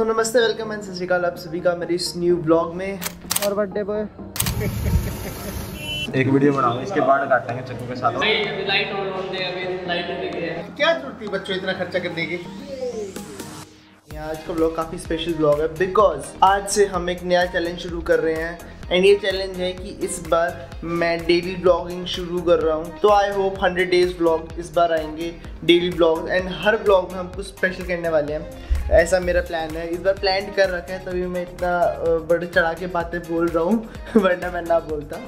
तो नमस्ते welcome and सत आप सभी का मेरे इस न्यू ब्लॉग में। और बर्थडे बॉय एक वीडियो बनाओ इसके बाद काटेंगे चक्कू के साथ। नहीं अभी लाइट ऑन होने दे अभी लाइट है। क्या ज़रूरत थी बच्चों इतना खर्चा करने की? आज का ब्लॉग काफ़ी स्पेशल ब्लॉग है बिकॉज़ आज से हम एक नया चैलेंज शुरू कर रहे हैं। एंड ये चैलेंज है कि इस बार मैं डेली ब्लॉगिंग शुरू कर रहा हूँ। तो I hope hundred days blog इस बार आएँगे डेली ब्लॉग एंड हर ब्लॉग में हम कुछ स्पेशल करने वाले हैं। ऐसा मेरा प्लान है। इस बार प्लान कर रखा है, तभी मैं इतना बड़े चढ़ा के बातें बोल रहा हूँ, वरना मैं ना बोलता।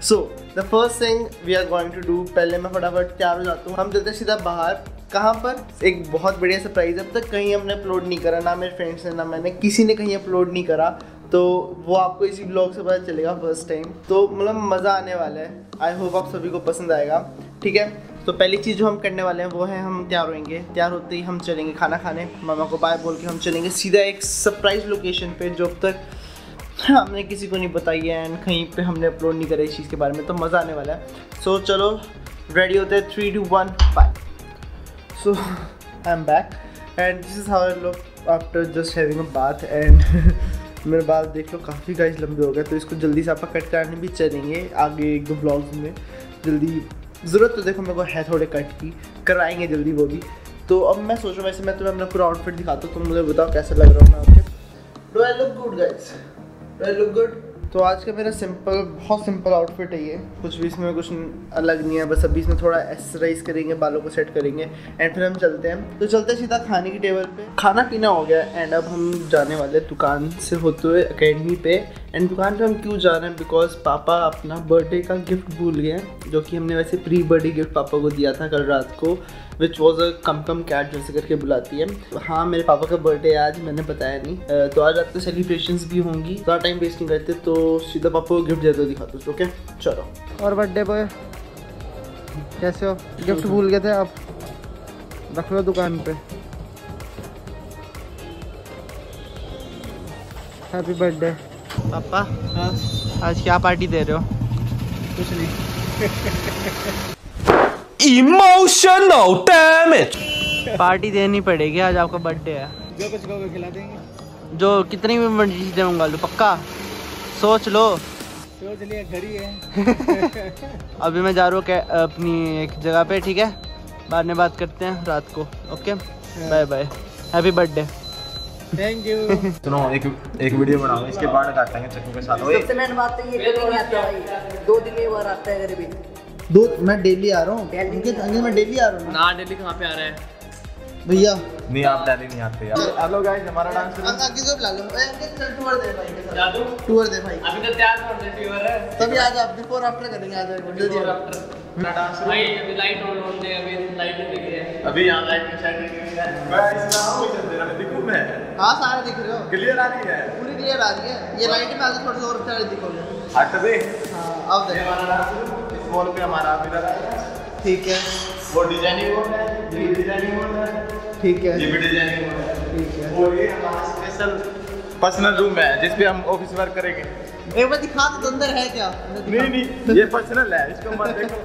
So the first thing we are going to do पहले मैं फटाफट तैयार हो जाता हूँ। हम चलते सीधा बाहर। कहाँ पर? एक बहुत बढ़िया सरप्राइज़ अब तक कहीं हमने अपलोड नहीं करा, ना मेरे फ्रेंड्स ने, ना मैंने, किसी ने कहीं अपलोड नहीं करा। तो वो आपको इसी ब्लॉग से पता चलेगा फ़र्स्ट टाइम तो मतलब मज़ा आने वाला है। आई होप आप सभी को पसंद आएगा। ठीक है? तो पहली चीज़ जो हम करने वाले हैं वो है हम तैयार होंगे तैयार होते ही हम चलेंगे खाना खाने। मामा को बाय बोल के हम चलेंगे सीधा एक सरप्राइज़ लोकेशन पे जो अब तक हमने किसी को नहीं बताई है एंड कहीं पे हमने अपलोड नहीं करा इस चीज़ के बारे में तो मज़ा आने वाला है। सो so, चलो रेडी होते हैं। Three two one five so I am back and this is how look after just having a bath and मेरे बाल देख लो काफ़ी गाइस लंबे हो गए तो इसको जल्दी से आप कट कराने भी चलेंगे आगे एक दो ब्लॉग्स में। जल्दी ज़रूरत तो देखो मेरे को है थोड़े कट की, कराएँगे जल्दी वो भी। तो अब मैं सोच रहा हूँ वैसे मैं तुम्हें अपना पूरा आउटफिट दिखाता हूँ, तुम मुझे बताओ कैसा लग रहा हूँ मैं आपके do I look good guys do I look good तो आज का मेरा सिंपल बहुत सिंपल आउटफिट है ये। कुछ भी इसमें कुछ अलग नहीं है, बस अभी इसमें थोड़ा एक्सरसाइज करेंगे, बालों को सेट करेंगे। एंड फिर हम चलते हैं। तो चलते हैं सीधा खाने की टेबल पे। खाना पीना हो गया एंड अब हम जाने वाले दुकान से होते हुए अकेडमी पे। एंड दुकान पे हम क्यों जा रहे हैं? बिकॉज़ पापा अपना बर्थडे का गिफ्ट भूल गए हैं, जो कि हमने वैसे प्री बर्थडे गिफ्ट पापा को दिया था कल रात को which was a come come cat जैसे करके बुलाती है। हाँ मेरे पापा का बर्थडे है आज, मैंने बताया नहीं। तो आज रात को सेलिब्रेशन भी होंगी। ज़्यादा टाइम वेस्ट नहीं करते तो सीधा पापा को गिफ्ट दे दो दिखाते हो ओके चलो। और बर्थडे बॉय कैसे हो? गिफ्ट भूल गए थे आप रख लो दुकान पे। हैप्पी बर्थडे पापा आज क्या पार्टी दे रहे हो? कुछ नहीं। Emotional damage. पार्टी देनी पड़ेगी आज आपका बर्थडे है। जो कुछ कहोगे खिला देंगे। जो कितनी भी मर्ज़ी चीज़ें मंगा लो पक्का? सोच लो। सोच लिया घर ही। है अभी मैं जा रहा हूँ अपनी एक जगह पे ठीक है? बाद में बात करते हैं रात को okay? Bye bye happy birthday thank you सुनो एक एक वीडियो बनाओ इसके बाद काटेंगे चक्कू के साथ सबसे मेन बात तो ये कभी नहीं आता भाई दो दिन में एक बार आता है गरीबी दो मैं डेली आ रहा हूँ? अंकित अंकित मैं डेली आ रहा हूँ ना डेली कहाँ पे आ रहा है? भैया। नहीं आप डेली नहीं आते। यार हेलो गाइस हमारा डांस अंक- अंकित को बुला लो ए, अंकित चल टूर दे भाई के साथ। जादू? टूर दे भाई। अभी तो तैयार कर रहे फीवर है। तभी आज आप बिफोर आफ्टर करेंगे आज। जल्दी आफ्टर लाइट ऑन होने दे अभी लाइट नहीं है। अभी यहाँ लाइटिंग शाइटिंग है। मैं इसमें ही चलते रहे दिखूँ मैं? हाँ सारे दिख रहे हो। क्लियर आ रही है? पूरी क्लियर आ रही है। ये लाइट में आगे थोड़ी और सारे दिखोगे। हट दे हाँ अब ये हमारा इस वॉल पे हमारा मिरर है। ठीक है। वो डिज़ाइनिंग हो है ये भी डिज़ाइनिंग हो है। ठीक है। ये भी डिज़ाइनिंग हो है। ठीक है। और ये हमारा स्पेशल पर्सनल रूम है जिस पे हम ऑफ़िस वर्क करेंगे। एक बार दिखा दो तो अंदर है क्या? नहीं नहीं ये पर्सनल है इसको मत देखो।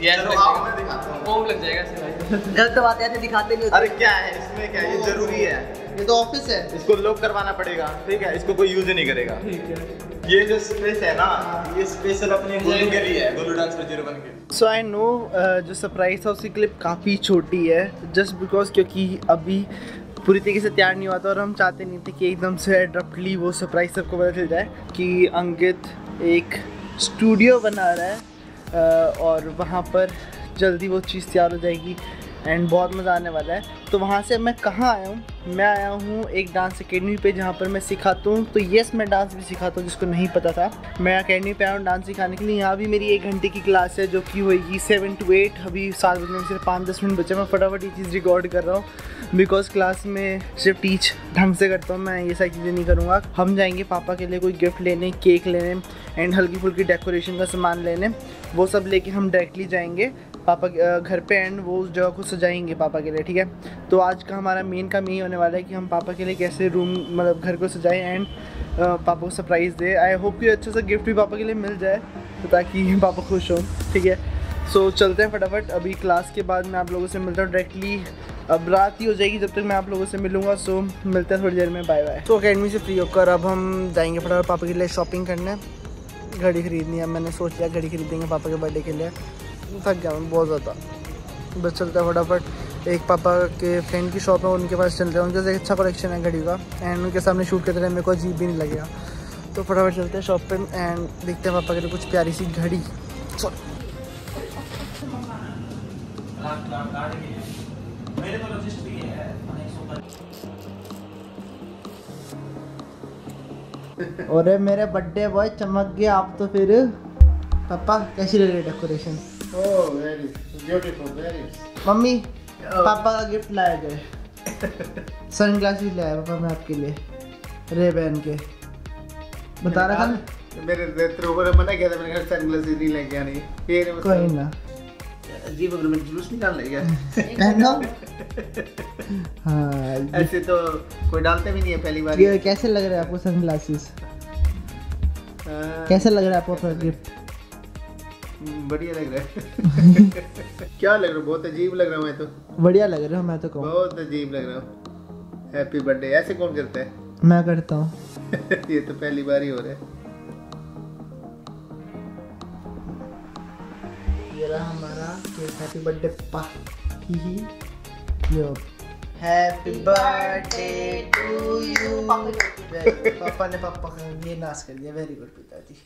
ये चलो आओ मैं दिखाता हूँ। बॉम्ब लग जाएगा इससे भाई। गलत बात ऐसे दिखाते नहीं अरे क्या है? इसमें क्या ये ज़रूरी है। ये तो ऑफ़िस है। इसको लॉक करवाना पड़ेगा ठीक है? इसको कोई यूज़ नहीं करेगा। ये जो स्पेस है ना ये स्पेशल अपने गोलू के लिए है गोलू डांस पर ज़ीरो वन के सो आई नो जो सरप्राइज़ था उसकी क्लिप काफ़ी छोटी है जस्ट बिकॉज़ क्योंकि अभी पूरी तरीके से तैयार नहीं हुआ था और हम चाहते नहीं थे कि एकदम से एड्रप्टली वो सरप्राइज़ सबको पता चल जाए कि अंकित एक स्टूडियो बना रहा है और वहाँ पर जल्दी वो चीज़ तैयार हो जाएगी। एंड बहुत मज़ा आने वाला है। तो वहाँ से मैं कहाँ आया हूँ? मैं आया हूँ एक डांस अकेडमी पे, जहाँ पर मैं सिखाता हूँ। तो येस मैं डांस भी सिखाता हूँ, जिसको नहीं पता था। मैं अकेडमी पे आया हूँ डांस सिखाने के लिए। यहाँ भी मेरी एक घंटे की क्लास है, जो कि होगी सेवन टू एट अभी सात बजने सिर्फ़ पाँच दस मिनट बचे मैं फटाफट ये चीज़ रिकॉर्ड कर रहा हूँ। बिकॉज़ क्लास में सिर्फ़ टीच ढंग से करता हूँ, मैं ये सारी चीज़ें नहीं करूँगा। हम जाएँगे पापा के लिए कोई गिफ्ट लेने केक लेने एंड हल्की फुल्की डेकोरेशन का सामान लेने। वो सब लेके हम डायरेक्टली जाएँगे। पापा घर पे एंड वो उस जगह को सजाएँगे पापा के लिए ठीक है? तो आज का हमारा मेन काम यही होने वाला है कि हम पापा के लिए कैसे रूम मतलब घर को सजाएँ एंड पापा को सरप्राइज़ दे। आई होप कि अच्छा सा गिफ्ट भी पापा के लिए मिल जाए तो ताकि पापा खुश हों ठीक है? सो so, चलते हैं फटाफट। अभी क्लास के बाद मैं आप लोगों से मिलता हूँ डायरेक्टली अब रात ही हो जाएगी जब तक मैं आप लोगों से मिलूँगा सो मिलते हैं थोड़ी देर में बाय बाय तो अकेडमी से फ्री होकर अब हम जाएँगे फटाफट पापा के लिए शॉपिंग करने। घड़ी खरीदनी है मैंने सोच लिया घड़ी खरीदेंगे पापा के बर्थडे के लिए। थक गया मैं बहुत ज़्यादा। बस चलता है फटाफट। एक पापा के फ्रेंड की शॉप है, उनके पास चलते हैं। उनके पास अच्छा कलेक्शन है घड़ी का एंड उनके सामने शूट करते रहे। मेरे को अजीब भी नहीं लगेगा। तो फटाफट चलते हैं शॉप पे एंड देखते हैं पापा के लिए कुछ प्यारी सी घड़ी। अरे मेरे बर्थडे बॉय चमक गया आप तो फिर। पापा, कैसी लग रही decoration Oh, very beautiful, very. मम्मी पापा का गिफ्ट लाया गए सन ग्लासेस लाया पापा मैं आपके लिए रे बहन के। बता रहा था ना? मेरे तेरे ऊपर मना किया था मैंने कहा सनग्लासेस नहीं लेके आने। ये नहीं कोई ना। अजीब अगर मैं जुलूस निकाल लेगा पहनो। हाँ ऐसे तो कोई डालते भी नहीं है पहली बार। ये कैसे लग रहा है आपको सन ग्लासेस हाँ, कैसे लग रहा है आपको गिफ्ट बढ़िया लग रहा है। क्या लग रहा है? बहुत अजीब लग रहा हूँ मैं तो। बढ़िया लग रहा है मैं तो कहूँ बहुत अजीब लग रहा हूँ। हैप्पी बर्थडे ऐसे कौन करता है? मैं करता हूँ। ये तो पहली बार ही हो रहा है। हमारा हैप्पी बर्थडे पा ही यो हैप्पी बर्थडे टू यू पापा ने पापा का ये नाश कर दिया। वेरी गुड पिताजी।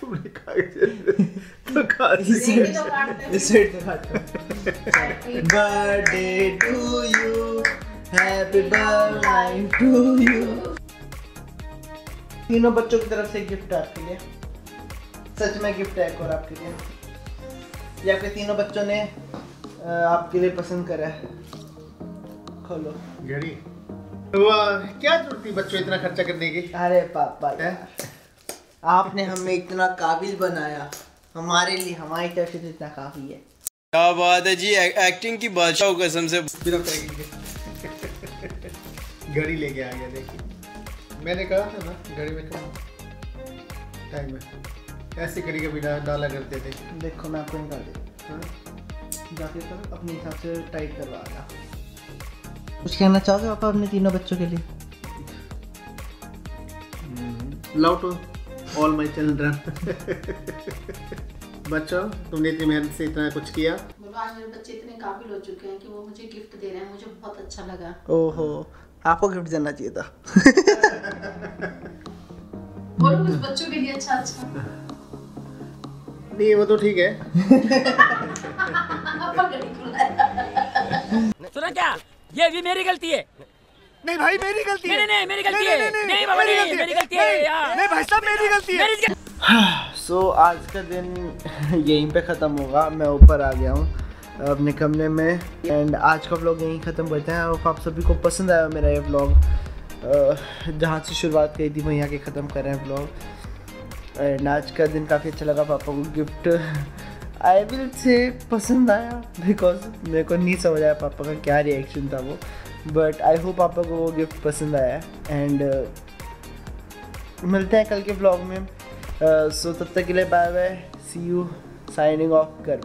तुमने कहा कि- तो कहा इस साइड से happy birthday to you happy birthday to you तीनों बच्चों की तरफ़ से गिफ्ट आपके लिए। सच में गिफ्ट है एक और आपके लिए। ये आपके तीनों बच्चों ने आपके लिए पसंद करा है। खोलो। घड़ी वाह क्या ज़रूरत थी बच्चों इतना खर्चा करने की? अरे पापा यार। आपने हमें इतना काबिल बनाया। हमारे लिए हमारी तरफ़ से तो इतना काफ़ी है। क्या बात है जी एक- एक्टिंग की बादशाह कसम से। बिना पैकिंग के। घड़ी लेके आ गया देखिए। मैंने कहा था ना घड़ी में टाइम है। ऐसी घड़ी कभी डाला करते थे। देखो मैं आपको निकाल देता हाँ? जाके कर अपने हिसाब से टाइट करवा आना कुछ कहना चाहोगे पापा अपने तीनों बच्चों के लिए? Love to all my children बच्चों तुमने इतनी मेहनत से इतना कुछ किया? आज मेरे बच्चे इतने काबिल हो चुके हैं कि वो मुझे गिफ्ट दे रहे हैं। मुझे बहुत अच्छा लगा। ओहो आपको गिफ्ट देना चाहिए था। बोलो कुछ बच्चों के लिए अच्छा अच्छा। नहीं वो तो ठीक है। सुना क्या? ये भी मेरी गलती है। नहीं भाई मेरी गलती है। नहीं नहीं मेरी गलती है। नहीं बाबा मेरी गलती है नहीं भाई साहब मेरी गलती है। सो आज का दिन यहीं पे ख़त्म होगा। मैं ऊपर आ गया हूँ अपने कमरे में। एंड आज का व्लॉग यहीं ख़त्म करते हैं। और आप सभी को पसंद आया मेरा ये व्लॉग जहाँ से शुरुआत की थी वहीं आके ख़त्म कर रहे हैं व्लॉग एंड आज का दिन काफ़ी अच्छा लगा पापा को गिफ्ट आई विल से पसंद आया बिकॉज़ मेरे को नहीं समझ आया पापा का क्या रिएक्शन था वो। बट आई होप पापा को वो गिफ्ट पसंद आया। एंड मिलते हैं कल के ब्लॉग में। सो तब तक के लिए bye bye see you signing off कर